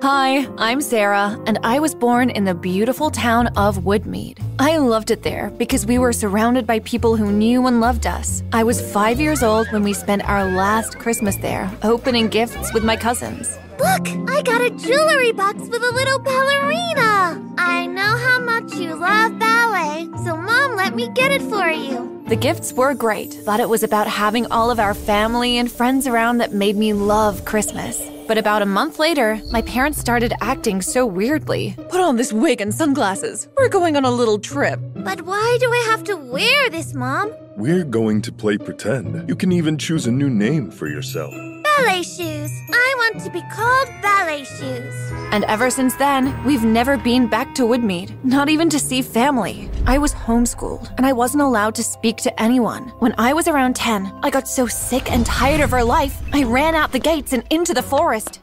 Hi, I'm Sarah, and I was born in the beautiful town of Woodmead. I loved it there because we were surrounded by people who knew and loved us. I was five years old when we spent our last Christmas there, opening gifts with my cousins. Look, I got a jewelry box with a little ballerina. I know how much you love ballet, so Mom let me get it for you. The gifts were great, but it was about having all of our family and friends around that made me love Christmas. But about a month later, my parents started acting so weirdly. Put on this wig and sunglasses. We're going on a little trip. But why do I have to wear this, Mom? We're going to play pretend. You can even choose a new name for yourself. Ballet shoes. I want to be called Ballet Shoes. And ever since then, we've never been back to Woodmead, not even to see family. I was homeschooled, and I wasn't allowed to speak to anyone. When I was around 10, I got so sick and tired of her life, I ran out the gates and into the forest.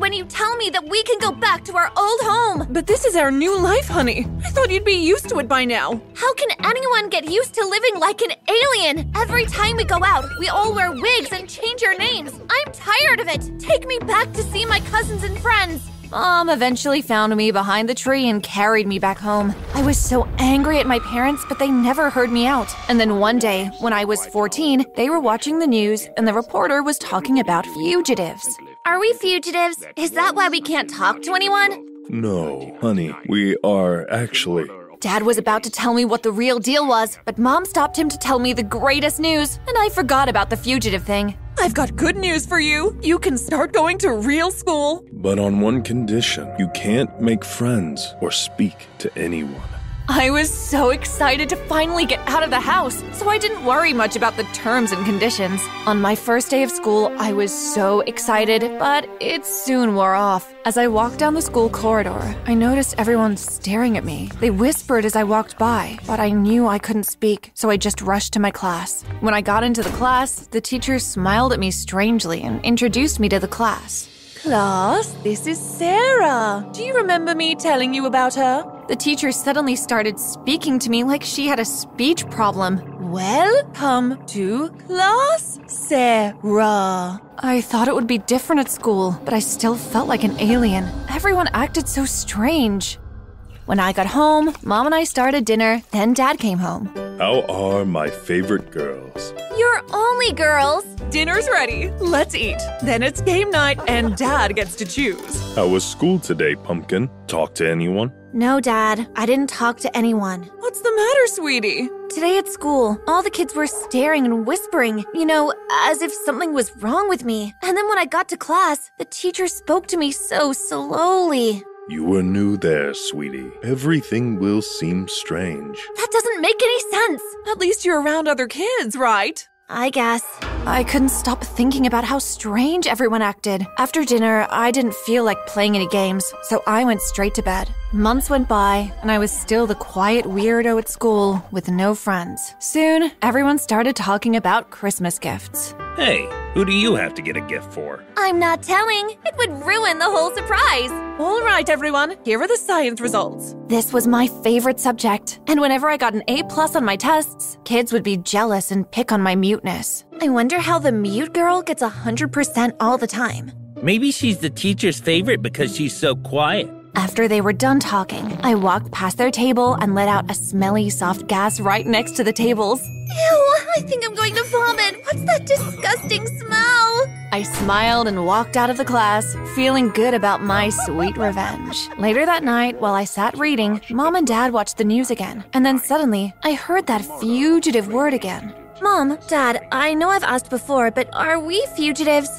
When you tell me that we can go back to our old home. But this is our new life, honey. I thought you'd be used to it by now. How can anyone get used to living like an alien? Every time we go out, we all wear wigs and change our names. I'm tired of it. Take me back to see my cousins and friends. Mom eventually found me behind the tree and carried me back home. I was so angry at my parents, but they never heard me out. And then one day, when I was 14, they were watching the news and the reporter was talking about fugitives. Are we fugitives? Is that why we can't talk to anyone? No, honey, we are actually. Dad was about to tell me what the real deal was, but Mom stopped him to tell me the greatest news, and I forgot about the fugitive thing. I've got good news for you. You can start going to real school. But on one condition you can't make friends or speak to anyone. I was so excited to finally get out of the house, so I didn't worry much about the terms and conditions. On my first day of school, I was so excited, but it soon wore off. As I walked down the school corridor, I noticed everyone staring at me. They whispered as I walked by, but I knew I couldn't speak, so I just rushed to my class. When I got into the class, the teacher smiled at me strangely and introduced me to the class. Class, this is Sarah. Do you remember me telling you about her? The teacher suddenly started speaking to me like she had a speech problem. Welcome to class, Sarah. I thought it would be different at school, but I still felt like an alien. Everyone acted so strange. When I got home, Mom and I started dinner, then Dad came home. How are my favorite girls? You're only girls. Dinner's ready. Let's eat. Then it's game night, and Dad gets to choose. How was school today, Pumpkin? Talk to anyone? No, Dad, I didn't talk to anyone. What's the matter, sweetie? Today at school, all the kids were staring and whispering, you know, as if something was wrong with me. And then when I got to class, the teacher spoke to me so slowly. You were new there, sweetie. Everything will seem strange. That doesn't make any sense. At least you're around other kids, right? I guess. I couldn't stop thinking about how strange everyone acted. After dinner, I didn't feel like playing any games, so I went straight to bed. Months went by, and I was still the quiet weirdo at school with no friends. Soon, everyone started talking about Christmas gifts. Hey, who do you have to get a gift for? I'm not telling. It would ruin the whole surprise. All right, everyone, here are the science results. This was my favorite subject, and whenever I got an A plus on my tests, kids would be jealous and pick on my muteness. I wonder how the mute girl gets 100% all the time. Maybe she's the teacher's favorite because she's so quiet. After they were done talking, I walked past their table and let out a smelly, soft gas right next to the tables. Ew, I think I'm going to vomit. What's that disgusting smell? I smiled and walked out of the class, feeling good about my sweet revenge. Later that night, while I sat reading, Mom and Dad watched the news again, and then suddenly, I heard that fugitive word again. Mom, Dad, I know I've asked before, but are we fugitives?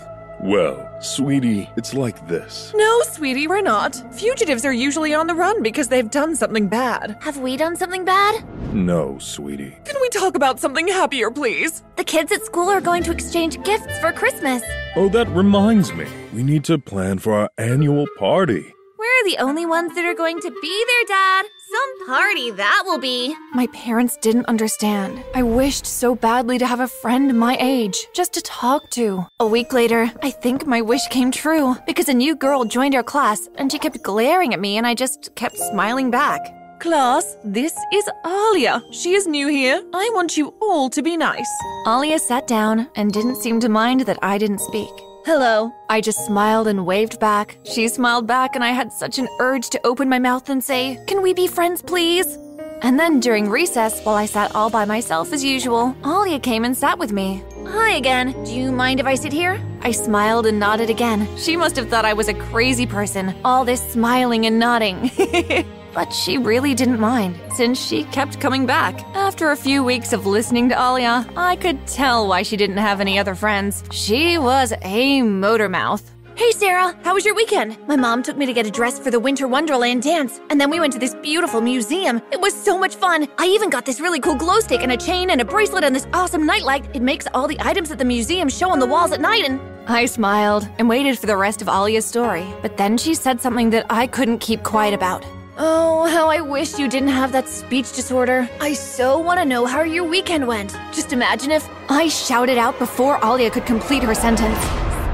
Well, sweetie, it's like this. No, sweetie, we're not. Fugitives are usually on the run because they've done something bad. Have we done something bad? No, sweetie. Can we talk about something happier, please? The kids at school are going to exchange gifts for Christmas. Oh, that reminds me. We need to plan for our annual party. We're the only ones that are going to be there, Dad. Some party that will be. My parents didn't understand. I wished so badly to have a friend my age, just to talk to. A week later, I think my wish came true because a new girl joined our class and she kept glaring at me and I just kept smiling back. Class, this is Alia. She is new here. I want you all to be nice. Alia sat down and didn't seem to mind that I didn't speak. Hello. I just smiled and waved back. She smiled back, and I had such an urge to open my mouth and say, Can we be friends, please? And then during recess, while I sat all by myself as usual, Alia came and sat with me. Hi again. Do you mind if I sit here? I smiled and nodded again. She must have thought I was a crazy person, all this smiling and nodding. but she really didn't mind, since she kept coming back. After a few weeks of listening to Alia, I could tell why she didn't have any other friends. She was a motor mouth. Hey Sarah, how was your weekend? My mom took me to get a dress for the Winter Wonderland dance, and then we went to this beautiful museum. It was so much fun. I even got this really cool glow stick and a chain and a bracelet and this awesome nightlight. It makes all the items at the museum show on the walls at night and I smiled and waited for the rest of Alia's story, but then she said something that I couldn't keep quiet about. Oh, how I wish you didn't have that speech disorder. I so want to know how your weekend went. Just imagine if I shouted out before Alia could complete her sentence.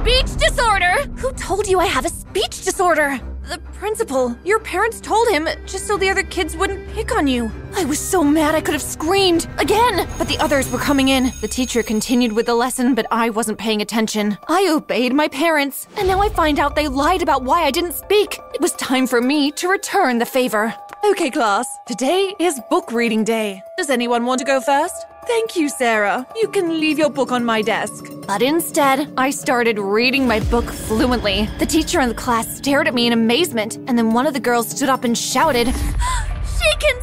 Speech disorder! Who told you I have a speech disorder? The principal. Your parents told him just so the other kids wouldn't pick on you. I was so mad I could have screamed again, but the others were coming in. The teacher continued with the lesson, but I wasn't paying attention. I obeyed my parents, and now I find out they lied about why I didn't speak. It was time for me to return the favor. Okay, class. Today is book reading day. Does anyone want to go first? Thank you, Sarah. You can leave your book on my desk. But instead, I started reading my book fluently. The teacher in the class stared at me in amazement, and then one of the girls stood up and shouted, She can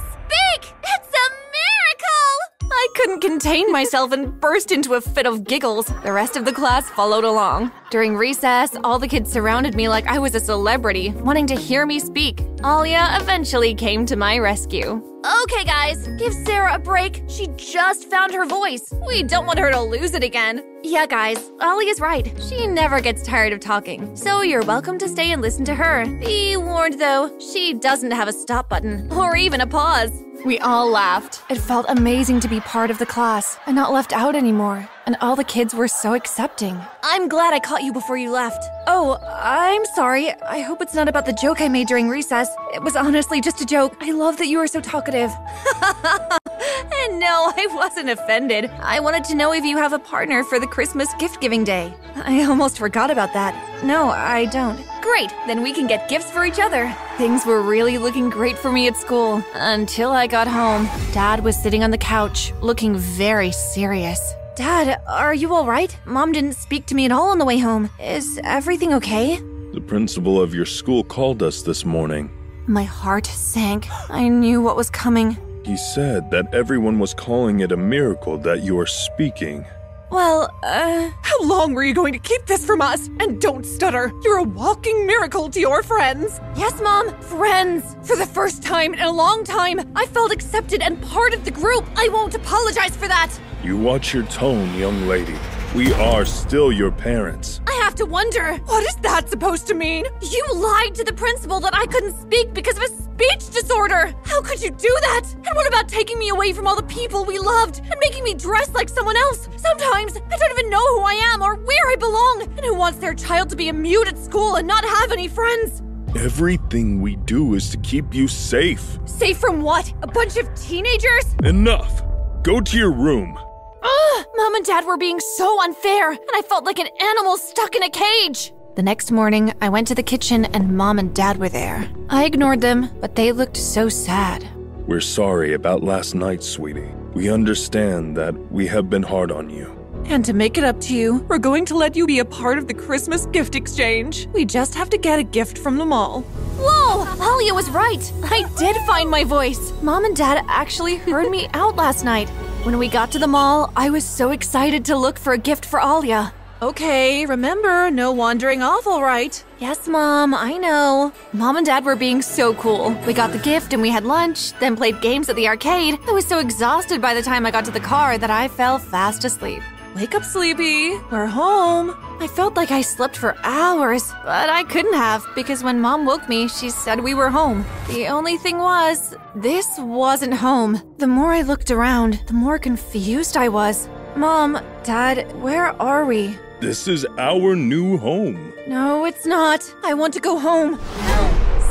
couldn't contain myself and burst into a fit of giggles. The rest of the class followed along. During recess, all the kids surrounded me like I was a celebrity, wanting to hear me speak. Alia eventually came to my rescue. Okay, guys, give Sarah a break. She just found her voice. We don't want her to lose it again. Yeah, guys, Ollie is right. She never gets tired of talking, so you're welcome to stay and listen to her. Be warned, though, she doesn't have a stop button or even a pause. We all laughed. It felt amazing to be part of the class and not left out anymore. And all the kids were so accepting. I'm glad I caught you before you left. Oh, I'm sorry. I hope it's not about the joke I made during recess. It was honestly just a joke. I love that you are so talkative. and no, I wasn't offended. I wanted to know if you have a partner for the Christmas gift giving day. I almost forgot about that. No, I don't. Great, then we can get gifts for each other. Things were really looking great for me at school until I got home. Dad was sitting on the couch, looking very serious. Dad, are you all right? Mom didn't speak to me at all on the way home. Is everything okay? The principal of your school called us this morning. My heart sank. I knew what was coming. He said that everyone was calling it a miracle that you are speaking. Well, uh. How long were you going to keep this from us? And don't stutter. You're a walking miracle to your friends. Yes, Mom, friends. For the first time in a long time, I felt accepted and part of the group. I won't apologize for that. You watch your tone, young lady. We are still your parents. I have to wonder. What is that supposed to mean? You lied to the principal that I couldn't speak because of a speech disorder. How could you do that? And what about taking me away from all the people we loved and making me dress like someone else? Sometimes I don't even know who I am or where I belong. And who wants their child to be a mute at school and not have any friends? Everything we do is to keep you safe. Safe from what? A bunch of teenagers? Enough! Go to your room. Ugh! Mom and Dad were being so unfair, and I felt like an animal stuck in a cage. The next morning, I went to the kitchen and Mom and Dad were there. I ignored them, but they looked so sad. We're sorry about last night, sweetie. We understand that we have been hard on you. And to make it up to you, we're going to let you be a part of the Christmas gift exchange. We just have to get a gift from the mall. Whoa! Alia was right. I did find my voice. Mom and Dad actually heard me out last night. When we got to the mall, I was so excited to look for a gift for Alia. Okay, remember, no wandering off, all right? Yes, Mom, I know. Mom and Dad were being so cool. We got the gift and we had lunch, then played games at the arcade. I was so exhausted by the time I got to the car that I fell fast asleep. Wake up, Sleepy. We're home. I felt like I slept for hours, but I couldn't have because when Mom woke me, she said we were home. The only thing was, this wasn't home. The more I looked around, the more confused I was. Mom, Dad, where are we? This is our new home. No, it's not. I want to go home.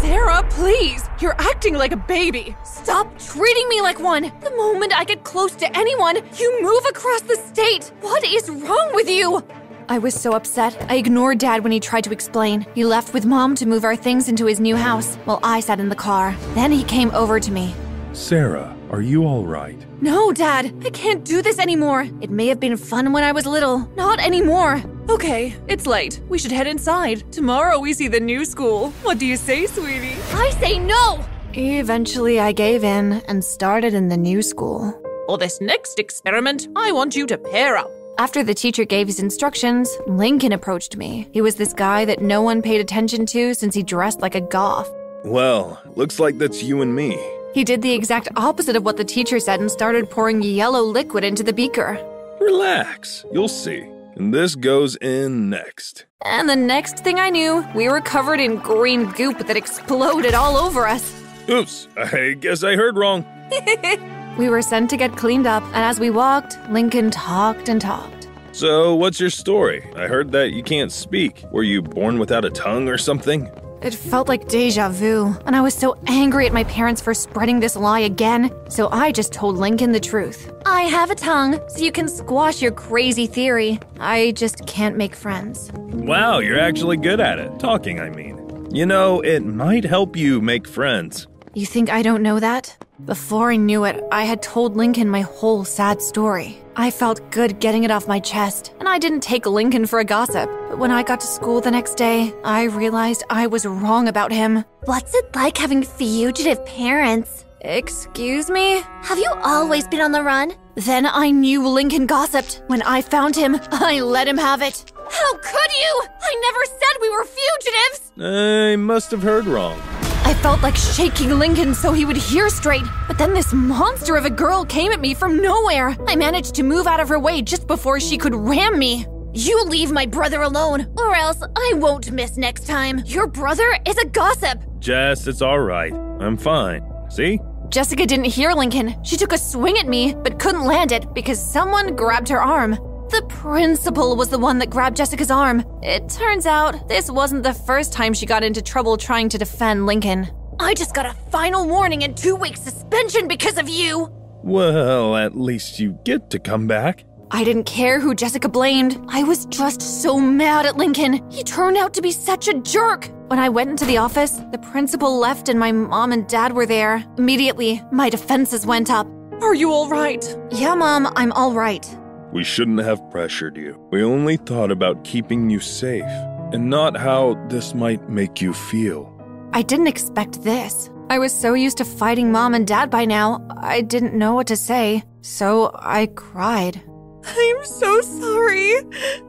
Sarah, please. You're acting like a baby. Stop treating me like one. The moment I get close to anyone, you move across the state. What is wrong with you? I was so upset. I ignored Dad when he tried to explain. He left with Mom to move our things into his new house, while I sat in the car. Then he came over to me. Sarah, are you all right? No, Dad, I can't do this anymore. It may have been fun when I was little, not anymore. Okay, it's late. We should head inside. Tomorrow we see the new school. What do you say, sweetie? I say no! Eventually, I gave in and started in the new school. For this next experiment, I want you to pair up. After the teacher gave his instructions, Lincoln approached me. He was this guy that no one paid attention to since he dressed like a goth. Well, looks like that's you and me. He did the exact opposite of what the teacher said and started pouring yellow liquid into the beaker. Relax, you'll see. And this goes in next. And the next thing I knew, we were covered in green goop that exploded all over us. Oops, I guess I heard wrong. We were sent to get cleaned up, and as we walked, Lincoln talked and talked. So, what's your story? I heard that you can't speak. Were you born without a tongue or something? It felt like deja vu, and I was so angry at my parents for spreading this lie again, so I just told Lincoln the truth. I have a tongue, so you can squash your crazy theory. I just can't make friends. Wow, you're actually good at it. Talking, I mean. You know, it might help you make friends. You think I don't know that? Before I knew it, I had told Lincoln my whole sad story. I felt good getting it off my chest, and I didn't take Lincoln for a gossip. But when I got to school the next day, I realized I was wrong about him. What's it like having fugitive parents? Excuse me? Have you always been on the run? Then I knew Lincoln gossiped. When I found him, I let him have it. How could you? I never said we were fugitives! I must have heard wrong. I felt like shaking Lincoln so he would hear straight, but then this monster of a girl came at me from nowhere. I managed to move out of her way just before she could ram me. You leave my brother alone, or else I won't miss next time. Your brother is a gossip. Jess, it's alright. I'm fine. See? Jessica didn't hear Lincoln. She took a swing at me, but couldn't land it because someone grabbed her arm. The principal was the one that grabbed Jessica's arm. It turns out this wasn't the first time she got into trouble trying to defend Lincoln. I just got a final warning and two weeks suspension because of you. Well, at least you get to come back. I didn't care who Jessica blamed. I was just so mad at Lincoln. He turned out to be such a jerk. When I went into the office, the principal left and my mom and dad were there. Immediately, my defenses went up. Are you all right? Yeah, mom, I'm all right. We shouldn't have pressured you. We only thought about keeping you safe, and not how this might make you feel. I didn't expect this. I was so used to fighting mom and dad by now, I didn't know what to say. So I cried. I'm so sorry.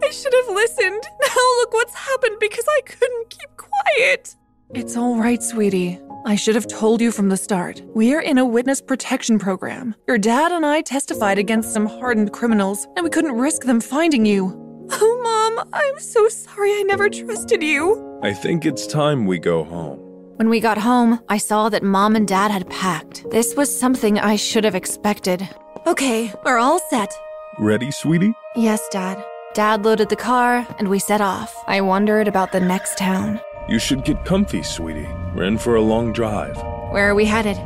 I should have listened. Now look what's happened because I couldn't keep quiet. It's all right, sweetie. I should have told you from the start. We are in a witness protection program. Your dad and I testified against some hardened criminals, and we couldn't risk them finding you. Oh, Mom, I'm so sorry I never trusted you. I think it's time we go home. When we got home, I saw that mom and dad had packed. This was something I should have expected. Okay, we're all set. Ready, sweetie? Yes, Dad. Dad loaded the car, and we set off. I wondered about the next town. You should get comfy, sweetie. We're in for a long drive. Where are we headed?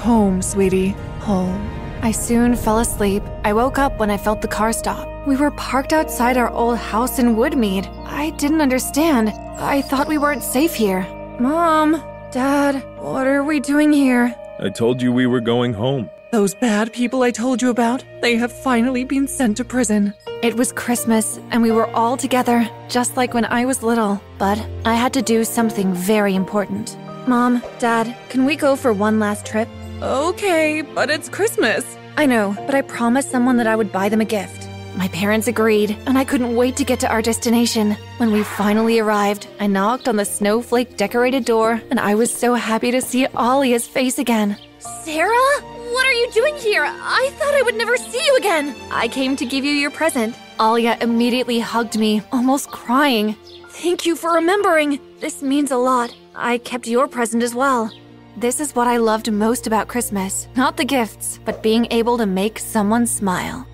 Home, sweetie. Home. I soon fell asleep. I woke up when I felt the car stop. We were parked outside our old house in Woodmead. I didn't understand. I thought we weren't safe here. Mom, Dad, what are we doing here? I told you we were going home. Those bad people I told you about, they have finally been sent to prison. It was Christmas, and we were all together, just like when I was little. But I had to do something very important. Mom, Dad, can we go for one last trip? Okay, but it's Christmas. I know, but I promised someone that I would buy them a gift. My parents agreed, and I couldn't wait to get to our destination. When we finally arrived, I knocked on the snowflake decorated door, and I was so happy to see Alia's face again. Sarah? What are you doing here? I thought I would never see you again. I came to give you your present. Alia immediately hugged me, almost crying. Thank you for remembering. This means a lot. I kept your present as well. This is what I loved most about Christmas not the gifts, but being able to make someone smile.